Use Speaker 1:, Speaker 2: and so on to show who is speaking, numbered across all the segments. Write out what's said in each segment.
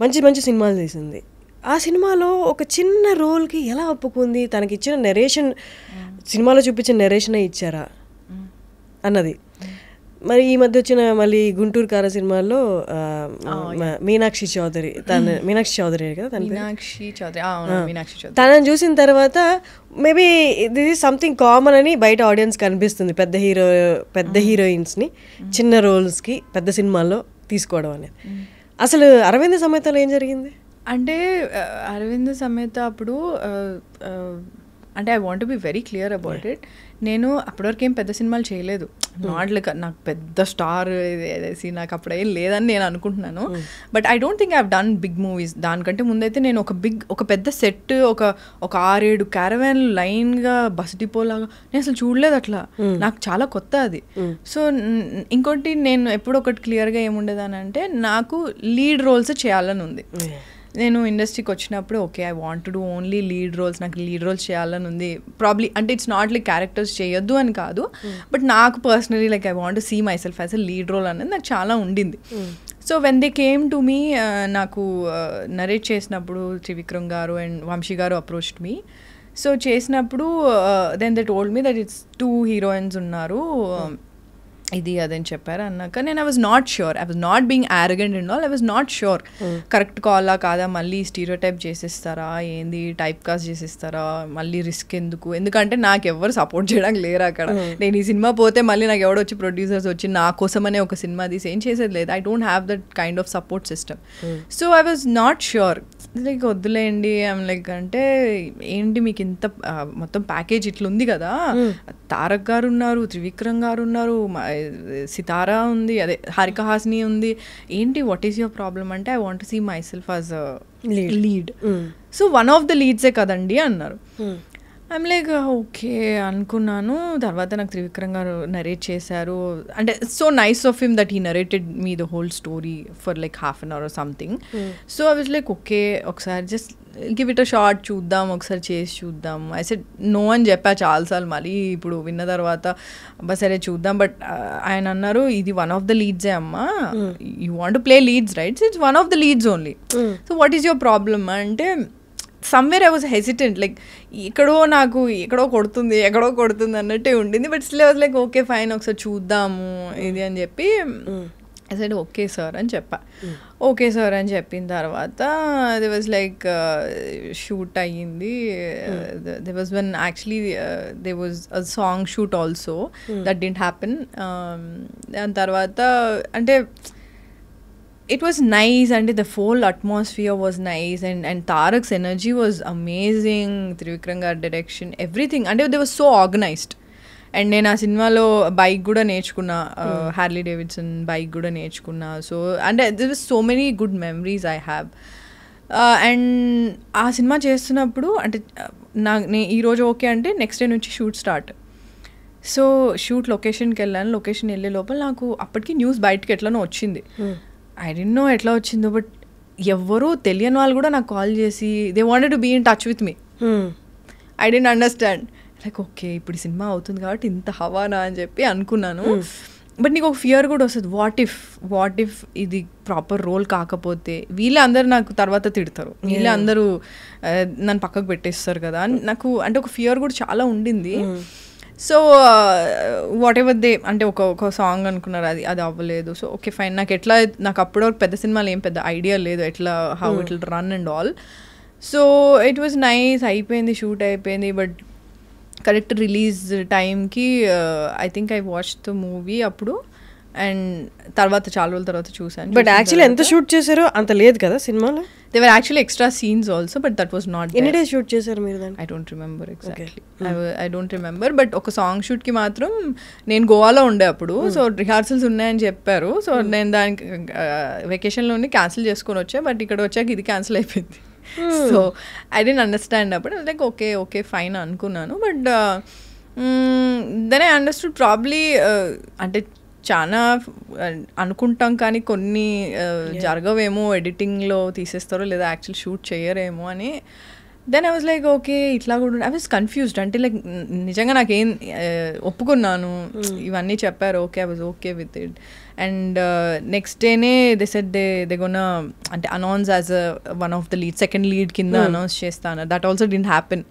Speaker 1: మంచి మంచి సినిమాలు తీసింది. ఆ సినిమాలో ఒక చిన్న రోల్కి ఎలా ఒప్పుకుంది? తనకి ఇచ్చిన నెరేషన్ సినిమాలో చూపించిన నెరేషనే ఇచ్చారా? అన్నది. మరి ఈ మధ్య వచ్చిన మళ్ళీ గుంటూరు కార సినిమాల్లో మీనాక్షి చౌదరి తన మీనాక్షి చౌదరి కదా తన?
Speaker 2: మీనాక్షి చౌదరి. మీనాక్షి
Speaker 1: తనని చూసిన తర్వాత maybe this is something common అని బయట ఆడియన్స్ కనిపిస్తుంది పెద్ద హీరో పెద్ద హీరోయిన్స్ని చిన్న రోల్స్కి పెద్ద సినిమాల్లో తీసుకోవడం అనేది. అసలు అరవింద సమేతలో ఏం జరిగింది?
Speaker 2: అంటే అరవింద్ సమేత అప్పుడు అంటే I want be very clear about it నేను అప్పటివరకు ఏం పెద్ద సినిమాలు చేయలేదు. నాట్ లైక్ నాకు పెద్ద స్టార్ వేసి నాకు అప్పుడు ఏం లేదని నేను అనుకుంటున్నాను. But I don't think I done big movies దానికంటే ముందైతే నేను ఒక బిగ్ ఒక పెద్ద సెట్ ఒక ఒక ఆరేడు క్యారవాన్ లైన్గా బస్ డిపో లాగా నేను అసలు చూడలేదు అట్లా. నాకు చాలా కొత్త అది. సో ఇంకోటి నేను ఎప్పుడు ఒకటి క్లియర్గా ఏముండేదని అంటే నాకు లీడ్ రోల్స్ చేయాలని ఉంది. నేను ఇండస్ట్రీకి వచ్చినప్పుడు okay I want to only lead roles నాకు లీడ్ రోల్స్ చేయాలని ఉంది. ప్రాబ్లీ అంటే ఇట్స్ నాట్ లైక్ క్యారెక్టర్స్ చేయొద్దు అని కాదు బట్ నాకు personally like I want see myself as a lead role అనేది నాకు చాలా ఉండింది. So when they came to me నాకు నరేట్ చేసినప్పుడు Trivikram garu and Vamshi garu approached me so చేసినప్పుడు then they told me that it's two heroines ఉన్నారు. ఇది అదని చెప్పారు అన్నాక నేను I was not sure I was not being arrogant and all I was not sure correct కాలా కాదా? మళ్ళీ స్టీరియో టైప్ చేసేస్తారా? ఏంది? టైప్ కాస్ట్ చేసేస్తారా? మళ్ళీ రిస్క్ ఎందుకు? ఎందుకంటే నాకు ఎవరు సపోర్ట్ చేయడానికి లేరు అక్కడ. నేను ఈ సినిమా పోతే మళ్ళీ నాకు ఎవడో వచ్చి ప్రొడ్యూసర్స్ వచ్చి నా కోసమనే ఒక సినిమా తీసి ఏం చేసేది లేదు. I don't have that kind of support system so I was not sure like వద్దులేండి. ఐమ్ లైక్ అంటే ఏంటి మీకు ఇంత మొత్తం ప్యాకేజ్ ఇట్లా ఉంది కదా తారక్ గారు ఉన్నారు త్రివిక్రమ్ గారు ఉన్నారు సితారా ఉంది అదే హారిక హాస్ని ఉంది. ఏంటి వాట్ ఈస్ యువర్ ప్రాబ్లమ్ అంటే I want see myself as
Speaker 1: Lead.
Speaker 2: Lead so one of the లీడ్సే కదండి అన్నారు. ఐమ్ లైక్ ఓకే అనుకున్నాను. తర్వాత నాకు త్రివిక్రమ్ గారు నరేట్ చేశారు. అంటే so nice of him that he narrated me the whole story for like half an hour something so I was like okay ఒకసారి just give it a shot చూద్దాం ఒకసారి చేసి చూద్దాం. ఐ సెడ్ నో అని చెప్పా చాలాసార్లు మళ్ళీ ఇప్పుడు విన్న తర్వాత అబ్బా సరే చూద్దాం. బట్ ఆయన అన్నారు ఇది వన్ ఆఫ్ ద లీడ్సే అమ్మా. You want play leads right it's one of the leads only so what is your problem అంటే somewhere I was hesitant like ఎక్కడో నాకు ఎక్కడో కొడుతుంది ఎక్కడో కొడుతుంది అన్నట్టే ఉండింది. But still was like okay fine ఒకసారి చూద్దాము ఇది అని చెప్పి సైడ్ ఓకే సార్ అని చెప్పా. ఓకే సార్ అని చెప్పిన తర్వాత ది వాజ్ లైక్ షూట్ అయ్యింది. There was one actually they was a song shoot also that didn't happen దాని తర్వాత అంటే it was nice and the whole atmosphere was nice and and Tarak's energy was amazing. Trivikram గారి direction everything. అంటే they was so organized. And నేను ఆ సినిమాలో bike కూడా నేర్చుకున్నా హార్లీ డేవిడ్సన్ బైక్ కూడా నేర్చుకున్నా. సో అంటే there is so many good memories I have and ఆ సినిమా చేస్తున్నప్పుడు అంటే నా నే- ఈరోజు ఓకే అంటే నెక్స్ట్ డే నుంచి షూట్ స్టార్ట్ సో షూట్ లొకేషన్కి వెళ్ళాను. లొకేషన్ వెళ్ళే లోపల నాకు అప్పటికి న్యూస్ బయటకి ఎట్లనో వచ్చింది. ఐ డెంట్ నో ఎట్లా వచ్చిందో బట్ ఎవ్వరూ తెలియని వాళ్ళు కూడా నాకు కాల్ చేసి they wanted to be in touch with me I didn't understand like okay ఇప్పుడు సినిమా అవుతుంది కాబట్టి ఇంత హవానా అని చెప్పి అనుకున్నాను. బట్ నీకు ఒక ఫియర్ కూడా వస్తుంది. వాట్ ఇఫ్ వాట్ ఇఫ్ ఇది ప్రాపర్ రోల్ కాకపోతే వీళ్ళే అందరు నాకు తర్వాత తిడతారు. వీళ్ళే అందరూ నన్ను పక్కకు పెట్టేస్తారు కదా అని నాకు అంటే ఒక ఫియర్ కూడా చాలా ఉండింది. సో వాట్ ఎవర్ దే అంటే ఒక ఒక సాంగ్ అనుకున్నారు అది అది అవ్వలేదు. సో ఓకే ఫైన్ నాకు ఎట్లా నాకు అప్పుడు పెద్ద సినిమాలు ఏం పెద్ద ఐడియా లేదు ఎట్లా how it run and all so it was nice అయిపోయింది షూట్ అయిపోయింది బట్ కరెక్ట్ రిలీజ్ టైంకి I think I watch the movie అప్పుడు. అండ్ తర్వాత చాలా రోజుల తర్వాత చూసాను
Speaker 1: బట్ యాక్చువల్లీ ఎంత షూట్ చేశారో అంత లేదు కదా సినిమాలో?
Speaker 2: There were actually extra scenes also but that was not
Speaker 1: ఎన్ని డేస్ షూట్ చేశారు మీరు దాన్ని
Speaker 2: I don't remember exactly I don't remember but ఒక సాంగ్ షూట్కి మాత్రం నేను గోవాలో ఉండే అప్పుడు సో రిహార్సల్స్ ఉన్నాయని చెప్పారు. సో నేను దానికి వెకేషన్లోని క్యాన్సిల్ చేసుకొని వచ్చా బట్ ఇక్కడ వచ్చాక ఇది క్యాన్సిల్ అయిపోయింది. సో ఐ డెంట్ అండర్స్టాండ్ అప్పుడు. లైక్ ఓకే ఓకే ఫైన్ అనుకున్నాను. But then I understood probably అంటే చాలా అనుకుంటాం కానీ కొన్ని జరగవేమో ఎడిటింగ్లో తీసేస్తారో లేదా యాక్చువల్ షూట్ చేయరేమో అని. Then I was like okay ఇట్లా కూడా ఐ వాజ్ కన్ఫ్యూజ్డ్ అంటే లైక్ నిజంగా నాకేం ఒప్పుకున్నాను. ఇవన్నీ చెప్పారు. Okay I was okay with it and next డేనే they set they they gonna అంటే announce as one of the lead second lead కింద అనౌన్స్ చేస్తాను. That also didn't happen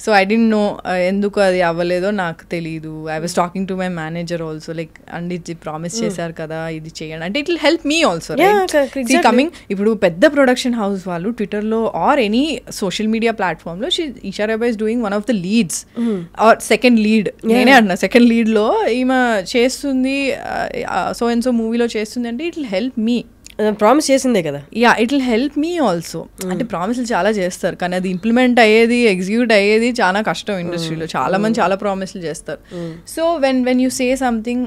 Speaker 2: so I didn't know ఎందుకు అది అవ్వలేదో నాకు తెలియదు I was talking to my manager also like and ఇది promise చేశారు కదా ఇది చేయండి. అంటే it will help me also
Speaker 1: exactly.
Speaker 2: Coming ఇప్పుడు పెద్ద ప్రొడక్షన్ హౌస్ వాళ్ళు ట్విట్టర్లో ఆర్ ఎనీ సోషల్ మీడియా ప్లాట్ఫామ్లో ఈషారాబా is doing one of the leads are second lead నేనే అంటున్నా సెకండ్ లీడ్లో ఈమె చేస్తుంది సో అండ్ సో మూవీలో చేస్తుంది అంటే it will help me
Speaker 1: promise చేసిందే కదా.
Speaker 2: Yeah it will help me also అంటే ప్రామిస్లు చాలా చేస్తారు కానీ అది ఇంప్లిమెంట్ అయ్యేది ఎగ్జిక్యూట్ అయ్యేది చాలా కష్టం ఇండస్ట్రీలో చాలా మంది చాలా ప్రామిస్లు చేస్తారు. So when when you say something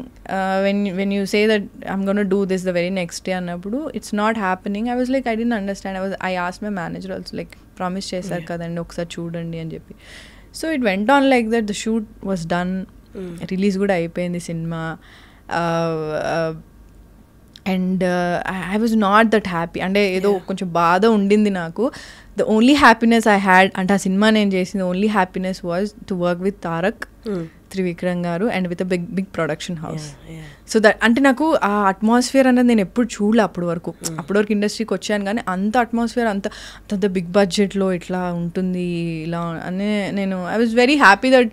Speaker 2: when when you say that I'm gonna do this the very next day అన్నప్పుడు it's not happening I was like I didn't understand I was I ask my manager also like promise చేశారు కదండి ఒకసారి చూడండి అని చెప్పి. So it went on like that the shoot was done release కూడా అయిపోయింది cinema. And I was not that happy అంటే ఏదో కొంచెం బాధ ఉండింది నాకు. The only happiness I had అంటే ఆ సినిమా నేను చేసింది only happiness was to work with Tarak Trivikram garu and with a big big production house so that అంటే నాకు ఆ అట్మాస్ఫియర్ అనేది నేను ఎప్పుడు చూడలే అప్పటి వరకు. అప్పటి వరకు ఇండస్ట్రీకి వచ్చాను కానీ అంత అట్మాస్ఫియర్ అంత అంత బిగ్ బడ్జెట్లో ఇట్లా ఉంటుంది ఇలా అని నేను I was very happy that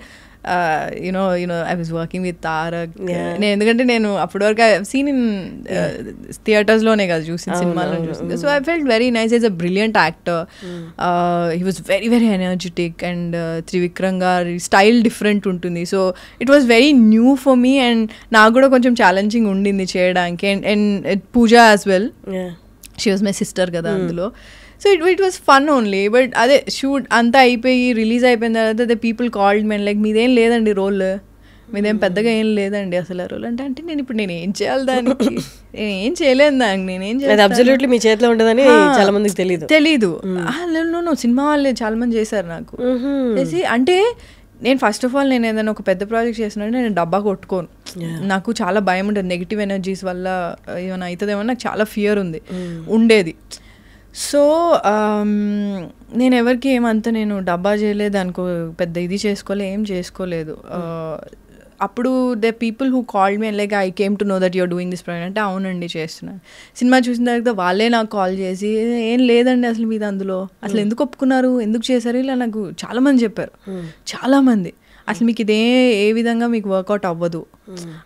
Speaker 2: you know you know I was working with Tarak నేను ఎందుకంటే నేను అప్పటి వరకు సీన్ ఇన్ థియేటర్స్లోనే కదా చూసింది. సినిమాలో చూసింది so I felt very nice is a brilliant actor he was very very energetic and Trivikram గారి స్టైల్ డిఫరెంట్ ఉంటుంది. So it was very new for me and నాకు కూడా కొంచెం ఛాలెంజింగ్ ఉండింది చేయడానికి. And and Pooja as well she was my sister కదా అందులో. So it it was fun only but అదే షూట్ అంతా అయిపోయి రిలీజ్ అయిపోయిన తర్వాత the people called me like మీదేం లేదండి రోల్ మీదేం పెద్దగా ఏం లేదండి అసలు ఆ రోల్ అంటే అంటే నేను ఇప్పుడు నేను ఏం చేయాలి దానికి? నేను ఏం చేయలేను దానికి నేను ఏం
Speaker 1: అది
Speaker 2: చేయాలి
Speaker 1: అబ్జల్యూట్లీ మీ చేతిలో ఉండదని చాలా మందికి తెలియదు
Speaker 2: తెలీదు. నో సినిమా వాళ్ళే చాలా మంది చేశారు నాకు. చేసి అంటే నేను ఫస్ట్ ఆఫ్ ఆల్ నేను ఏదైనా ఒక పెద్ద ప్రాజెక్ట్ చేసినట్టు నేను డబ్బా కొట్టుకోను. నాకు చాలా భయం ఉంటుంది నెగిటివ్ ఎనర్జీస్ వల్ల ఏమైనా అవుతుందేమో నాకు చాలా ఫియర్ ఉంది. ఉండేది. సో నేను ఎవరికి ఏమంత నేను డబ్బా చేయలేదు అనుకో పెద్ద ఇది చేసుకోలే ఏం చేసుకోలేదు. అప్పుడు the people who called me like I came to know that you're doing this project అంటే అవునండి చేస్తున్నాను. సినిమా చూసిన తర్వాత వాళ్ళే నాకు కాల్ చేసి ఏం లేదండి అసలు మీద అందులో. అసలు ఎందుకు ఒప్పుకున్నారు? ఎందుకు చేశారు? ఇలా నాకు చాలా మంది చెప్పారు. చాలా మంది అసలు మీకు ఇదే ఏ విధంగా మీకు వర్కౌట్ అవ్వదు.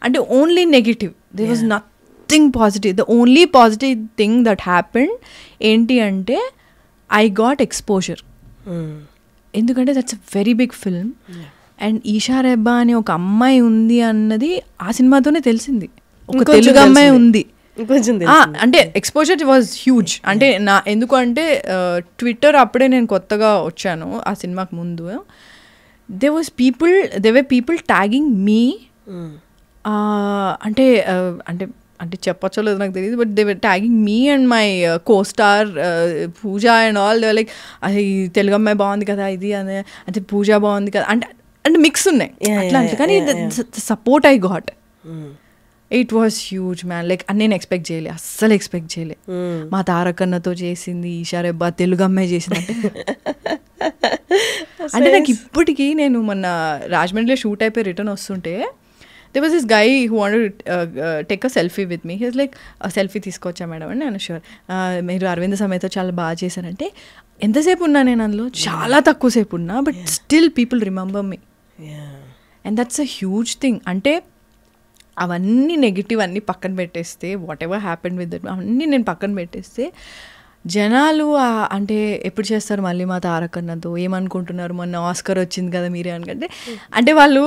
Speaker 2: అంటే only negative there was nothing positive the only positive thing that happened ఏంటి అంటే ఐ గాట్ ఎక్స్పోజర్ ఎందుకంటే that's a very big film and Eesha Rebba అనే ఒక అమ్మాయి ఉంది అన్నది ఆ సినిమాతోనే తెలిసింది. ఒక తెలుగు అమ్మాయి. ఉంది. అంటే ఎక్స్పోజర్ వాజ్ హ్యూజ్ అంటే నా ఎందుకు అంటే ట్విట్టర్ అప్పుడే నేను కొత్తగా వచ్చాను ఆ సినిమాకి ముందు. There was people they way people tagging me అంటే అంటే అంటే చెప్పచ్చో లేదో నాకు తెలియదు but they tagging me and my costar Pooja and all they like అది తెలుగు అమ్మాయి బాగుంది కదా ఇది అని. అంటే పూజ బాగుంది కదా. అంటే అంటే మిక్స్ ఉన్నాయి. అట్లా అంటే కానీ support I got it was huge man like నేను ఎక్స్పెక్ట్ చేయలే అస్సలు ఎక్స్పెక్ట్ చేయలే. మా తారకన్నతో చేసింది ఈషారెబ్బా తెలుగు అమ్మాయి చేసింది అంటే అంటే నాకు ఇప్పటికీ నేను మొన్న రాజమండ్రిలో షూట్ అయిపోయి రిటర్న్ వస్తుంటే there was this guy who want take a selfie with me he's like selfie తీసుకొచ్చా మేడం? అని నేను షూర్ మీరు అరవింద సమేత చాలా బాగా చేశారంటే ఎంతసేపు ఉన్నా నేను అందులో? చాలా తక్కువ సేపు ఉన్నా but still people remember me and that's a huge thing అంటే అవన్నీ నెగిటివ్ అన్నీ పక్కన పెట్టేస్తే whatever happen with that అవన్నీ నేను పక్కన పెట్టేస్తే జనాలు అంటే ఎప్పుడు చేస్తారు మళ్ళీ మా తారకన్నతో ఏమనుకుంటున్నారు? మొన్న ఆస్కర్ వచ్చింది కదా మీరే అనుకంటే? అంటే వాళ్ళు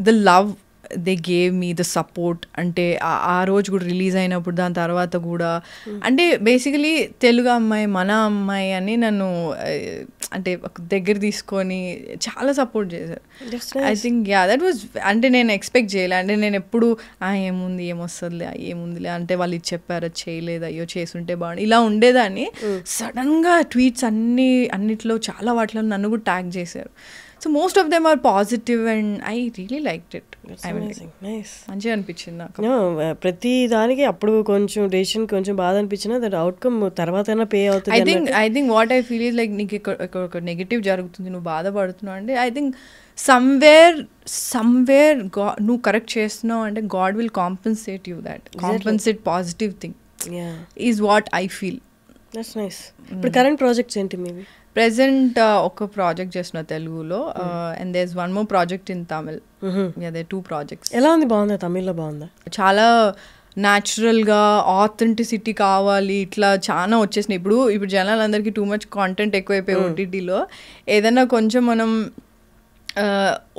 Speaker 2: the love they gave me the support అంటే ఆ- రోజు కూడా రిలీజ్ అయినప్పుడు దాని తర్వాత కూడా. అంటే బేసికలీ తెలుగు అమ్మాయి మన అమ్మాయి అని నన్ను అంటే ఒక దగ్గర తీసుకొని చాలా సపోర్ట్ చేశారు. I think yeah that was అంటే నేను ఎక్స్పెక్ట్ చేయలే. అంటే నేను ఎప్పుడు "ఆ, ఏముంది ఏమొస్తుందిలే ఏముందిలే అంటే వాళ్ళు ఇది చెప్పారు చేయలేదు అయ్యో చేసుంటే బాగుంది ఇలా ఉండేదాన్ని. సడన్గా ట్వీట్స్ అన్ని అన్నిట్లో చాలా వాటిలో నన్ను కూడా ట్యాగ్ చేశారు. So most of them are positive and I really like it I మంచిగా అనిపించింది నాకు.
Speaker 1: No, ప్రతి దానికి అప్పుడు కొంచెం డెసిషన్ కొంచెం బాధ అనిపించినా దట్ అవుట్కమ్ తర్వాత పే
Speaker 2: ఐ
Speaker 1: అవుతుంది
Speaker 2: think I think what I feel is like నీకు ఇక్కడ ఒక నెగిటివ్ జరుగుతుంది నువ్వు బాధపడుతున్నావు అంటే ఐ థింక్ సమ్వేర్ సమ్వేర్గా నువ్వు కరెక్ట్ చేస్తున్నావు అంటే God will compensate you that compensate positive thing is what I feel
Speaker 1: that's nice ఇప్పుడు కరెంట్ ప్రాజెక్ట్స్ ఏంటి మీవి?
Speaker 2: ప్రెసెంట్ ఒక ప్రాజెక్ట్ చేసిన తెలుగులో and there's one more project in Tamil అదే టూ ప్రాజెక్ట్స్
Speaker 1: ఎలా ఉంది? బాగుందా? తమిళ్ళో బాగుందా?
Speaker 2: చాలా న్యాచురల్గా ఆథెంటిసిటీ కావాలి ఇట్లా చాలా వచ్చేసినాయి. ఇప్పుడు ఇప్పుడు జనాలందరికీ టూ మచ్ కాంటెంట్ ఎక్కువైపోయి ఓటీటీలో ఏదైనా కొంచెం మనం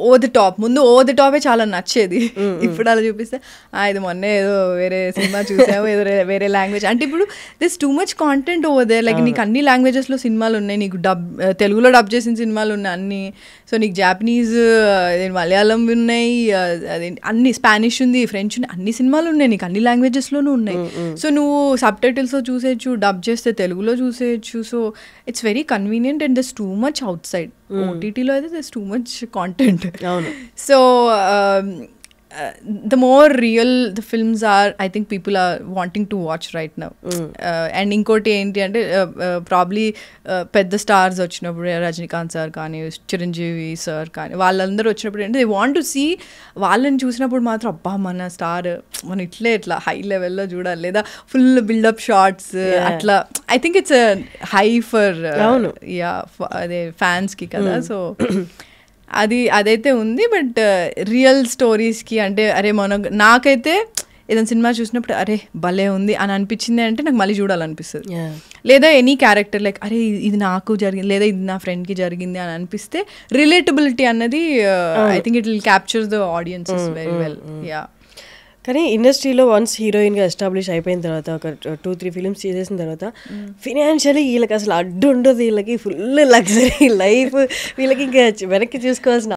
Speaker 2: ఓ ది టాప్. ముందు ఓ ది టాపే చాలా నచ్చేది. ఇప్పుడు అలా చూపిస్తే "ఆ, ఇది మొన్న ఏదో వేరే సినిమా చూసాము ఏదో వేరే లాంగ్వేజ్. అంటే ఇప్పుడు దిస్ టూ మచ్ కాంటెంట్ ఓదే లైక్ నీకు అన్ని లాంగ్వేజెస్లో సినిమాలు ఉన్నాయి. నీకు డబ్ తెలుగులో డబ్ చేసిన సినిమాలు ఉన్నాయి అన్ని. సో నీకు జాపనీస్ మలయాళం ఉన్నాయి అన్ని స్పానిష్ ఉంది ఫ్రెంచ్ ఉంది అన్ని సినిమాలు ఉన్నాయి. నీకు అన్ని లాంగ్వేజెస్లోనూ ఉన్నాయి. సో నువ్వు సబ్ టైటిల్స్లో చూసేయచ్చు డబ్ చేస్తే తెలుగులో చూసేయచ్చు. So it's very convenient and there's too much outside ఓటీటీలో అయితే దస్ టూ మచ్ కాంటెంట్
Speaker 1: అవును.
Speaker 2: The more real the films are I think people are wanting to watch right now and ఇంకోటి ఏంటి అంటే probably పెద్ద stars వచ్చినప్పుడు Rajinikanth sir కానీ Chiranjeevi sir కానీ వాళ్ళందరూ వచ్చినప్పుడు ఏంటి దే వాంట్ టు సీ వాళ్ళని చూసినప్పుడు మాత్రం అబ్బా మన స్టార్ మనం ఇట్లే ఇట్లా హై లెవెల్లో చూడాలి. లేదా ఫుల్ బిల్డప్ షార్ట్స్ అట్లా. I think it's high for. Yeah అదే ఫ్యాన్స్కి కదా. సో అది అదైతే ఉంది బట్ రియల్ స్టోరీస్కి అంటే అరే మన నాకైతే ఏదైనా సినిమా చూసినప్పుడు అరే భలే ఉంది అని అనిపించింది అంటే నాకు మళ్ళీ చూడాలనిపిస్తుంది. లేదా ఎనీ క్యారెక్టర్ లైక్ అరే ఇది- నాకు జరిగింది లేదా ఇది నా ఫ్రెండ్కి జరిగింది అని అనిపిస్తే రిలేటబిలిటీ అన్నది I think it will capture the audiences very well yeah
Speaker 1: కానీ ఇండస్ట్రీలో వన్స్ హీరోయిన్గా ఎస్టాబ్లిష్ అయిపోయిన తర్వాత ఒక టూ త్రీ ఫిలిమ్స్ చేసేసిన తర్వాత ఫినాన్షియలీ వీళ్ళకి అసలు అడ్డు ఉండదు వీళ్ళకి ఫుల్ లగ్జరీ లైఫ్ వీళ్ళకి ఇంకా వెనక్కి చూసుకోవాల్సిన